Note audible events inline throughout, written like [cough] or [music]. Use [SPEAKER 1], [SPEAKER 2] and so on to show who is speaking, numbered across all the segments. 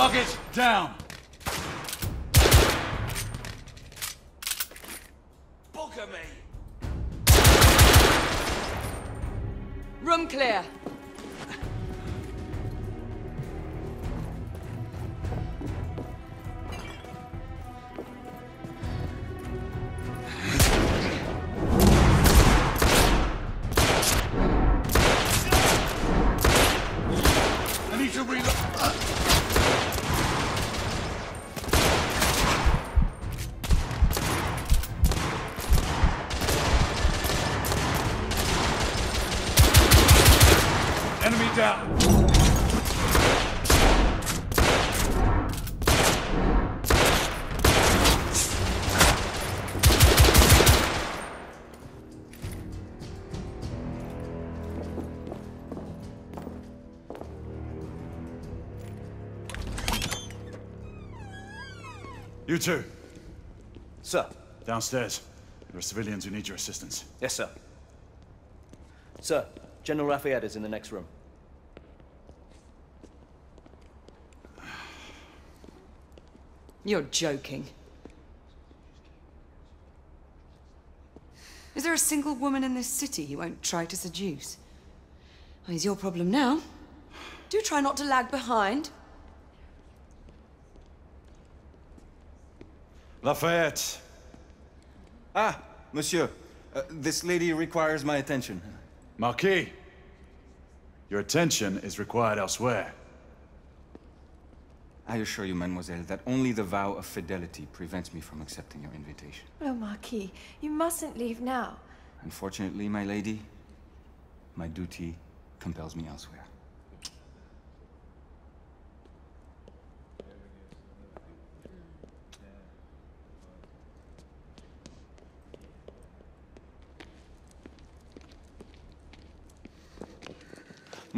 [SPEAKER 1] Target down.
[SPEAKER 2] Bugger me!
[SPEAKER 3] Room clear.
[SPEAKER 1] Enemy down. You two,
[SPEAKER 2] Sir.
[SPEAKER 1] downstairs. There are civilians who need your assistance.
[SPEAKER 2] Yes, sir. Sir, General Lafayette is in the next room.
[SPEAKER 3] You're joking. Is there a single woman in this city you won't try to seduce? Well, it's your problem now. Do try not to lag behind.
[SPEAKER 1] Lafayette.
[SPEAKER 4] Ah, monsieur. Uh, this lady requires my attention.
[SPEAKER 1] Marquis. Your attention is required elsewhere.
[SPEAKER 4] I assure you, mademoiselle, that only the vow of fidelity prevents me from accepting your invitation.
[SPEAKER 5] Oh, Marquis, you mustn't leave now.
[SPEAKER 4] Unfortunately, my lady, my duty compels me elsewhere.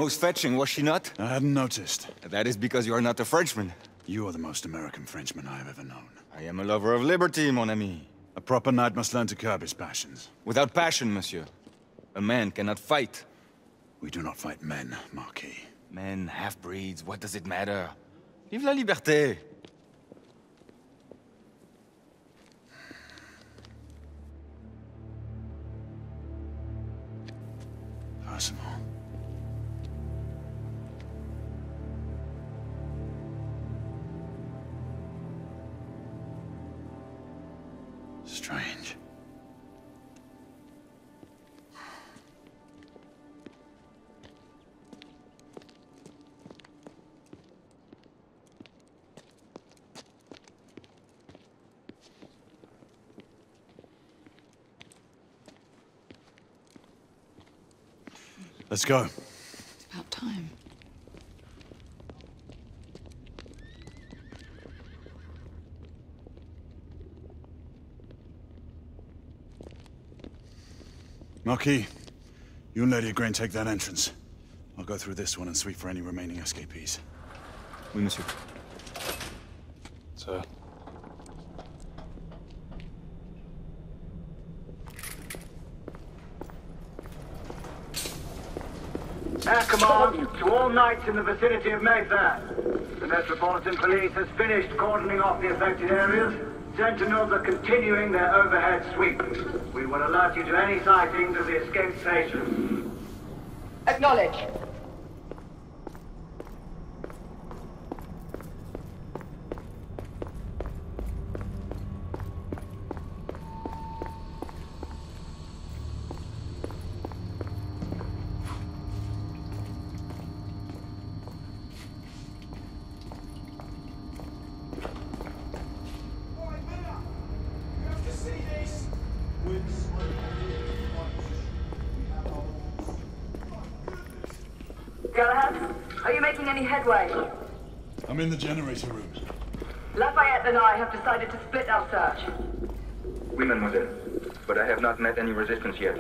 [SPEAKER 4] Most fetching, was she not?
[SPEAKER 1] I hadn't noticed.
[SPEAKER 4] That is because you are not a Frenchman.
[SPEAKER 1] You are the most American Frenchman I have ever known.
[SPEAKER 4] I am a lover of liberty, mon ami.
[SPEAKER 1] A proper knight must learn to curb his passions.
[SPEAKER 4] Without passion, monsieur, a man cannot fight.
[SPEAKER 1] We do not fight men, Marquis.
[SPEAKER 4] Men, half-breeds, what does it matter? Vive la liberté!
[SPEAKER 1] Let's go.
[SPEAKER 3] It's about time.
[SPEAKER 1] Marquis, you and Lady Igraine take that entrance. I'll go through this one and sweep for any remaining escapees.
[SPEAKER 4] Oui, monsieur.
[SPEAKER 1] Sir.
[SPEAKER 6] To all knights in the vicinity of Mayfair. The Metropolitan Police has finished cordoning off the affected areas. Sentinels are continuing their overhead sweep. We will alert you to any sightings of the escaped patients.
[SPEAKER 3] Acknowledge.
[SPEAKER 7] Galahad, are you making any headway?
[SPEAKER 1] I'm in the generator room.
[SPEAKER 7] Lafayette and I have decided to split our search.
[SPEAKER 8] Oui, mademoiselle. But I have not met any resistance yet.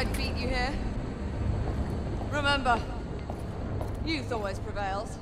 [SPEAKER 7] I'd beat you here? Remember, youth always prevails.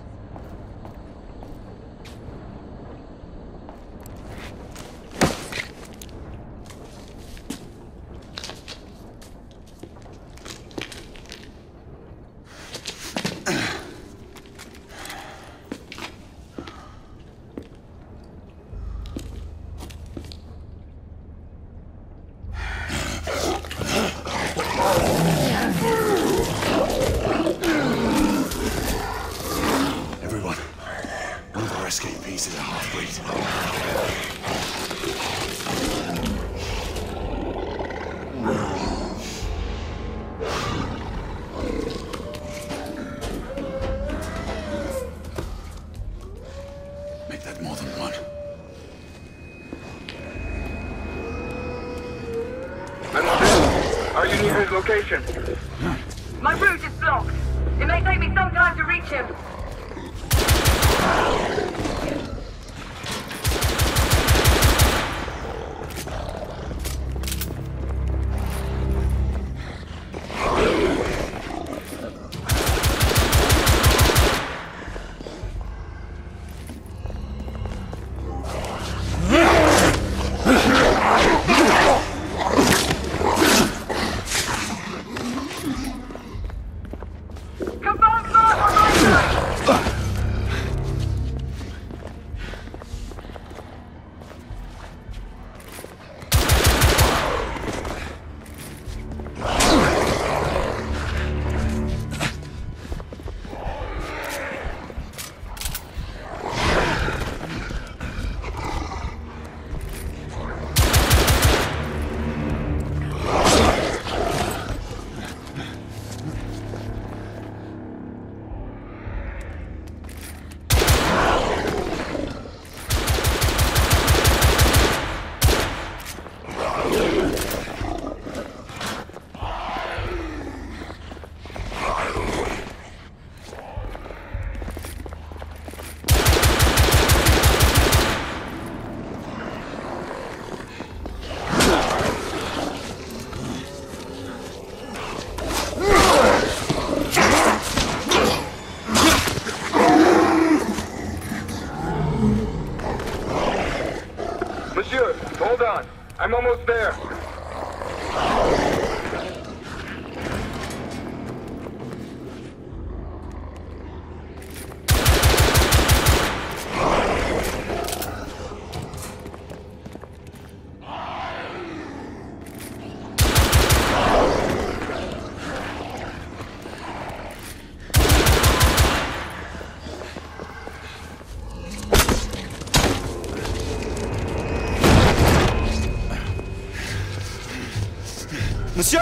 [SPEAKER 4] Monsieur!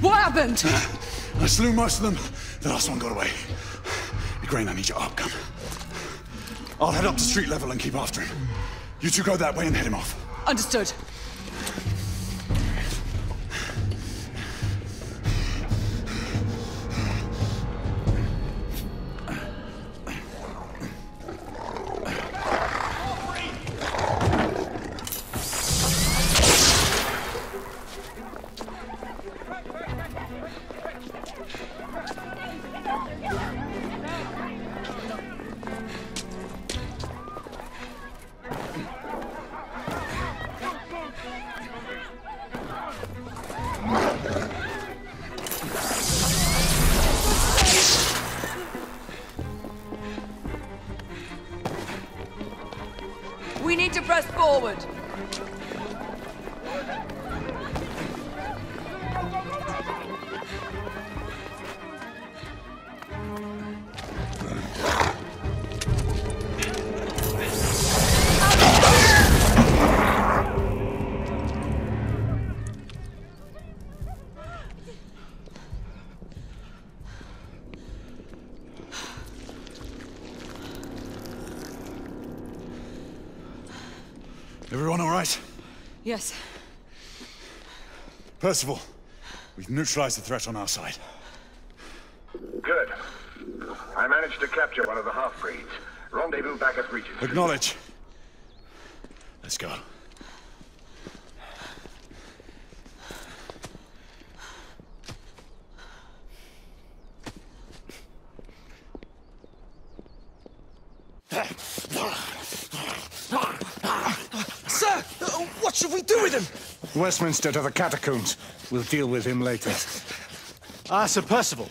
[SPEAKER 7] What happened?
[SPEAKER 1] I slew most of them. The last one got away. Igraine, I need your arc gun. I'll head up to street level and keep after him. You two go that way and head him off.
[SPEAKER 7] Understood. Forward.
[SPEAKER 1] Everyone all right?
[SPEAKER 7] Yes.
[SPEAKER 1] Percival, we've neutralized the threat on our side.
[SPEAKER 9] Good. I managed to capture one of the half-breeds. Rendezvous back at Regis.
[SPEAKER 1] Acknowledge. Let's go.
[SPEAKER 10] Sir, uh, what should we do with him?
[SPEAKER 11] Westminster to the catacombs. We'll deal with him later.
[SPEAKER 10] Ah, Sir Percival.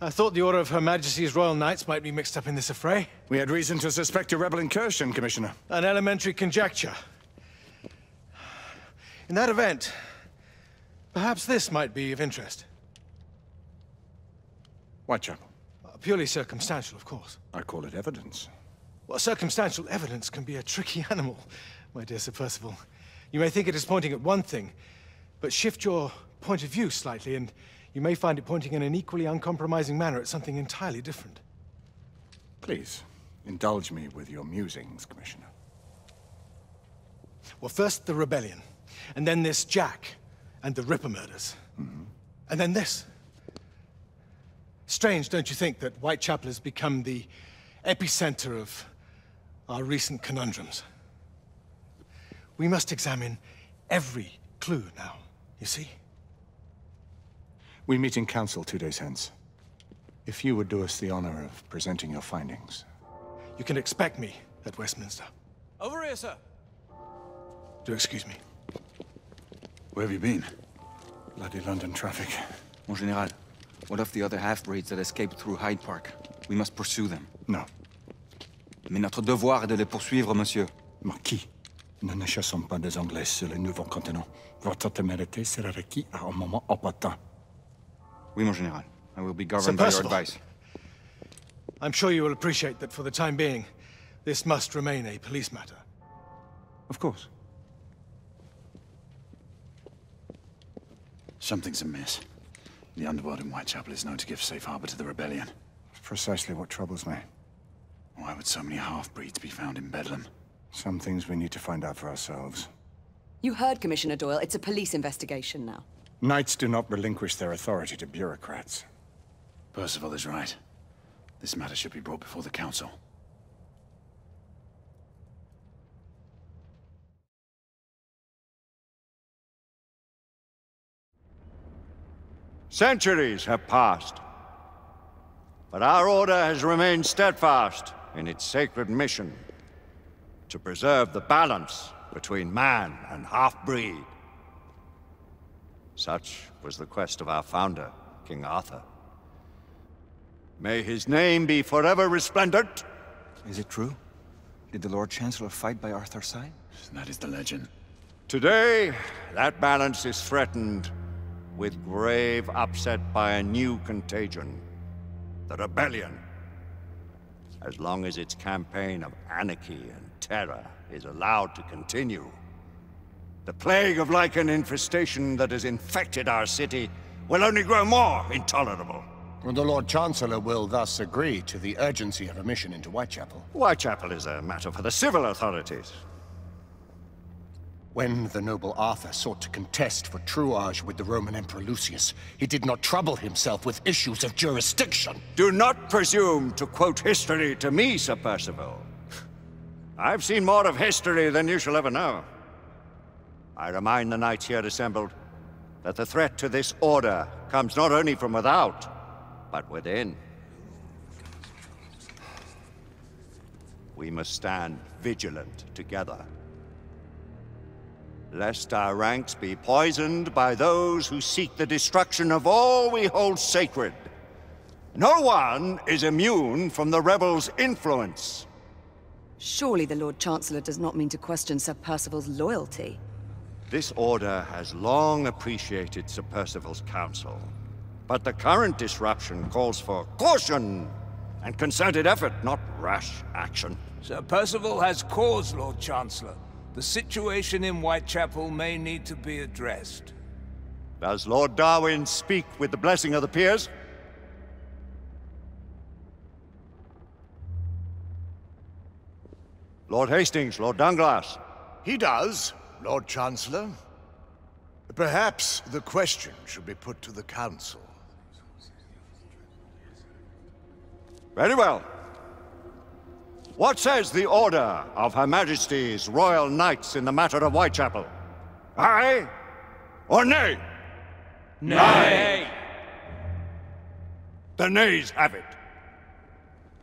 [SPEAKER 10] I thought the Order of Her Majesty's Royal Knights might be mixed up in this affray.
[SPEAKER 11] We had reason to suspect a rebel incursion, Commissioner.
[SPEAKER 10] An elementary conjecture. In that event, perhaps this might be of interest.
[SPEAKER 11] Whitechapel.
[SPEAKER 10] Uh, purely circumstantial, of course.
[SPEAKER 11] I call it evidence.
[SPEAKER 10] Well, circumstantial evidence can be a tricky [laughs] animal, my dear Sir Percival. You may think it is pointing at one thing, but shift your point of view slightly, and you may find it pointing in an equally uncompromising manner at something entirely different.
[SPEAKER 11] Please, indulge me with your musings, Commissioner.
[SPEAKER 10] Well, first the rebellion, and then this Jack, and the Ripper murders. Mm-hmm. And then this. Strange, don't you think, that Whitechapel has become the epicenter of our recent conundrums? We must examine every clue now, you see?
[SPEAKER 11] We meet in council two days hence. If you would do us the honor of presenting your findings.
[SPEAKER 10] You can expect me at Westminster.
[SPEAKER 12] Over here, sir.
[SPEAKER 10] Do excuse me.
[SPEAKER 1] Where have you been?
[SPEAKER 11] Bloody London traffic.
[SPEAKER 4] Mon Général, what of the other half-breeds that escaped through Hyde Park? We must pursue them.
[SPEAKER 11] No.
[SPEAKER 4] Mais notre devoir est de les poursuivre, monsieur.
[SPEAKER 11] Marquis, nous ne chassons pas des Anglais sur le nouveau continent. Votre témérité sera requis à un moment opportun.
[SPEAKER 4] Oui, mon Général. I will be
[SPEAKER 10] Sir
[SPEAKER 4] governed by your advice.
[SPEAKER 10] I'm sure you will appreciate that for the time being, this must remain a police matter.
[SPEAKER 11] Of course.
[SPEAKER 1] Something's amiss. The underworld in Whitechapel is known to give safe harbor to the rebellion.
[SPEAKER 11] Precisely what troubles me.
[SPEAKER 1] Why would so many half-breeds be found in Bedlam?
[SPEAKER 11] Some things we need to find out for ourselves.
[SPEAKER 3] You heard Commissioner Doyle. It's a police investigation now.
[SPEAKER 11] Knights do not relinquish their authority to bureaucrats.
[SPEAKER 1] Percival is right. This matter should be brought before the council.
[SPEAKER 13] Centuries have passed, but our order has remained steadfast in its sacred mission to preserve the balance between man and half-breed. Such was the quest of our founder, King Arthur. May his name be forever resplendent.
[SPEAKER 4] Is it true? Did the Lord Chancellor fight by Arthur's side?
[SPEAKER 1] That is the legend.
[SPEAKER 13] Today, that balance is threatened with grave upset by a new contagion. The rebellion. As long as its campaign of anarchy and terror is allowed to continue, the plague of lycan infestation that has infected our city will only grow more intolerable.
[SPEAKER 14] The Lord Chancellor will thus agree to the urgency of a mission into Whitechapel.
[SPEAKER 13] Whitechapel is a matter for the civil authorities.
[SPEAKER 14] When the noble Arthur sought to contest for truage with the Roman Emperor Lucius, he did not trouble himself with issues of jurisdiction.
[SPEAKER 13] Do not presume to quote history to me, Sir Percival. I've seen more of history than you shall ever know. I remind the knights here assembled that the threat to this order comes not only from without, but within. We must stand vigilant together. Lest our ranks be poisoned by those who seek the destruction of all we hold sacred. No one is immune from the rebels' influence.
[SPEAKER 3] Surely the Lord Chancellor does not mean to question Sir Percival's loyalty.
[SPEAKER 13] This order has long appreciated Sir Percival's counsel. But the current disruption calls for caution and concerted effort, not rash action.
[SPEAKER 12] Sir Percival has cause, Lord Chancellor. The situation in Whitechapel may need to be addressed.
[SPEAKER 13] Does Lord Darwin speak with the blessing of the peers? Lord Hastings, Lord Dunglass.
[SPEAKER 15] He does, Lord Chancellor. Perhaps the question should be put to the Council.
[SPEAKER 13] Very well. What says the Order of Her Majesty's Royal Knights in the matter of Whitechapel? Aye or nay?
[SPEAKER 12] Nay.
[SPEAKER 13] The nays have it.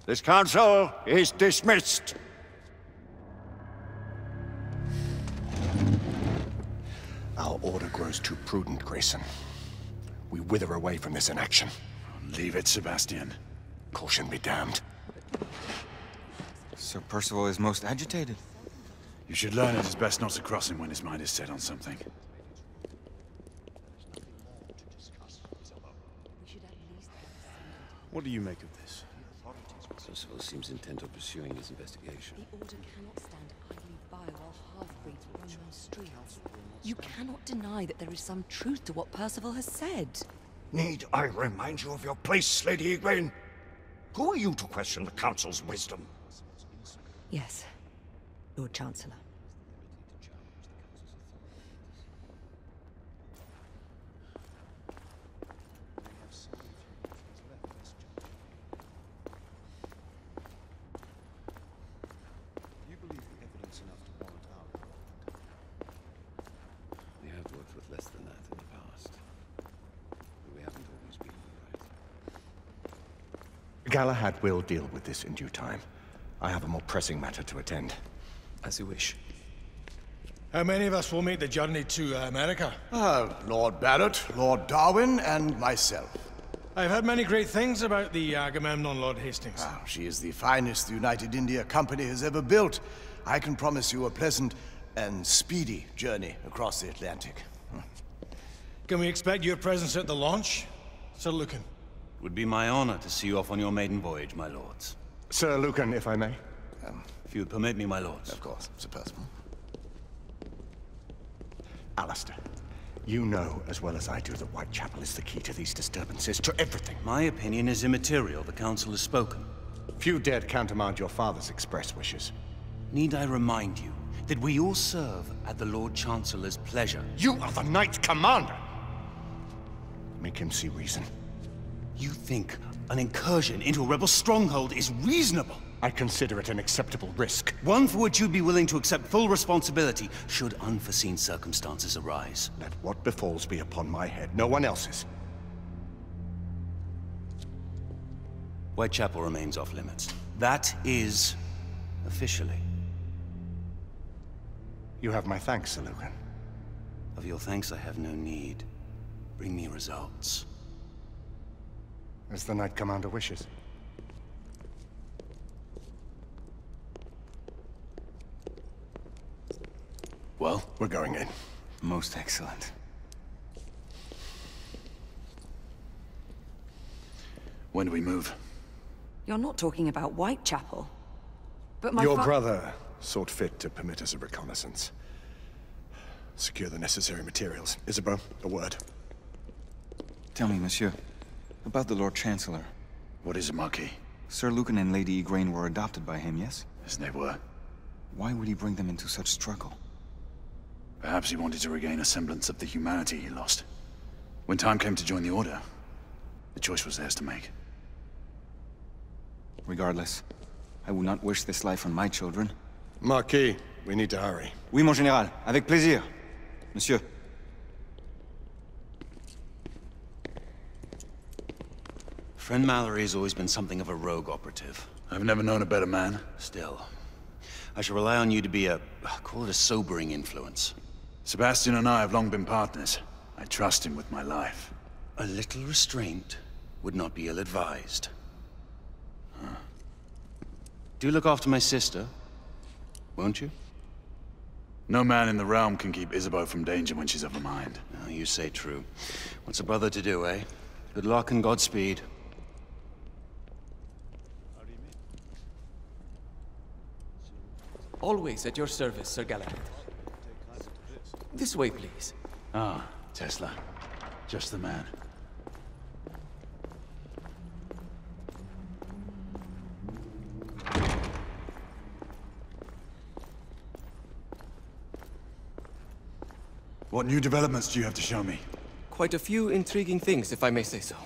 [SPEAKER 13] This council is dismissed.
[SPEAKER 14] Our order grows too prudent, Grayson. We wither away from this inaction.
[SPEAKER 1] Leave it, Sebastian.
[SPEAKER 14] Caution be damned.
[SPEAKER 4] Sir Percival is most agitated.
[SPEAKER 1] You should learn it is best not to cross him when his mind is set on something.
[SPEAKER 16] What do you make of this?
[SPEAKER 17] Percival seems intent on pursuing his investigation.
[SPEAKER 3] The Order cannot stand idly by while half-breeds roam the streets. You cannot deny that there is some truth to what Percival has said.
[SPEAKER 13] Need I remind you of your place, Lady Igraine? Who are you to question the Council's wisdom?
[SPEAKER 3] Yes, Lord Chancellor.
[SPEAKER 17] We have worked with less than that in the past. But we haven't always been right.
[SPEAKER 14] Galahad will deal with this in due time. I have a more pressing matter to attend.
[SPEAKER 17] As you wish.
[SPEAKER 10] How many of us will make the journey to uh, America?
[SPEAKER 15] Uh, Lord Barrett, Lord Darwin, and myself.
[SPEAKER 10] I've heard many great things about the Agamemnon, Lord Hastings.
[SPEAKER 15] Ah, she is the finest the United India Company has ever built. I can promise you a pleasant and speedy journey across the Atlantic.
[SPEAKER 10] Can we expect your presence at the launch? Sir Lucan.
[SPEAKER 16] It would be my honor to see you off on your maiden voyage, my lords.
[SPEAKER 14] Sir Lucan, if I may.
[SPEAKER 16] Um, if you would permit me, my lords.
[SPEAKER 15] Of course, Sir Percival.
[SPEAKER 14] Alistair, you know as well as I do that Whitechapel is the key to these disturbances, to everything.
[SPEAKER 16] My opinion is immaterial. The Council has spoken.
[SPEAKER 14] Few dared countermand your father's express wishes.
[SPEAKER 16] Need I remind you that we all serve at the Lord Chancellor's pleasure?
[SPEAKER 14] You are the Knight Commander! Make him see reason.
[SPEAKER 16] You think an incursion into a rebel stronghold is reasonable?
[SPEAKER 14] I consider it an acceptable risk.
[SPEAKER 16] One for which you'd be willing to accept full responsibility should unforeseen circumstances arise.
[SPEAKER 14] Let what befalls be upon my head, no one else's.
[SPEAKER 16] Whitechapel remains off limits. That is officially.
[SPEAKER 14] You have my thanks, Sir Lucan.
[SPEAKER 16] Of your thanks I have no need. Bring me results.
[SPEAKER 14] As the Knight Commander wishes.
[SPEAKER 1] Well?
[SPEAKER 14] We're going in.
[SPEAKER 4] Most excellent.
[SPEAKER 1] When do we move?
[SPEAKER 3] You're not talking about Whitechapel. But my
[SPEAKER 11] Your brother sought fit to permit us a reconnaissance. Secure the necessary materials. Isabeau, a word.
[SPEAKER 4] Tell me, monsieur, about the Lord Chancellor.
[SPEAKER 1] What is it, Marquis?
[SPEAKER 4] Sir Lucan and Lady Igraine were adopted by him, yes?
[SPEAKER 1] Yes, they were.
[SPEAKER 4] Why would he bring them into such struggle?
[SPEAKER 1] Perhaps he wanted to regain a semblance of the humanity he lost. When time came to join the Order, the choice was theirs to make.
[SPEAKER 4] Regardless, I would not wish this life on my children.
[SPEAKER 11] Marquis, we need to hurry.
[SPEAKER 4] Oui, mon général. Avec plaisir. Monsieur.
[SPEAKER 16] Friend Malory has always been something of a rogue operative.
[SPEAKER 1] I've never known a better man.
[SPEAKER 16] Still, I shall rely on you to be a, call it a sobering influence.
[SPEAKER 1] Sebastian and I have long been partners. I trust him with my life.
[SPEAKER 16] A little restraint would not be ill-advised. Huh. Do look after my sister, won't you?
[SPEAKER 1] No man in the realm can keep Isabeau from danger when she's of a mind.
[SPEAKER 16] Oh, you say true. What's a brother to do, eh? Good luck and Godspeed.
[SPEAKER 18] Always at your service, Sir Galahad. This way, please.
[SPEAKER 1] Ah, Tesla. Just the man. What new developments do you have to show me?
[SPEAKER 18] Quite a few intriguing things, if I may say so.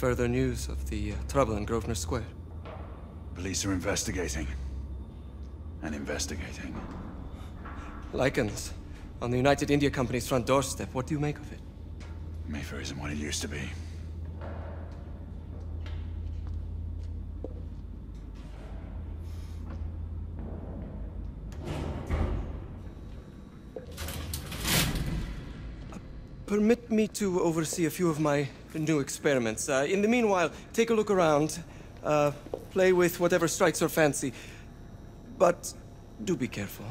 [SPEAKER 18] Further news of the uh, trouble in Grosvenor Square?
[SPEAKER 1] Police are investigating. and investigating.
[SPEAKER 18] Lycans. On the United India Company's front doorstep. What do you make of it?
[SPEAKER 1] Mayfair isn't what it used to be.
[SPEAKER 18] Permit me to oversee a few of my new experiments. Uh, in the meanwhile, take a look around. Uh, play with whatever strikes your fancy. But do be careful.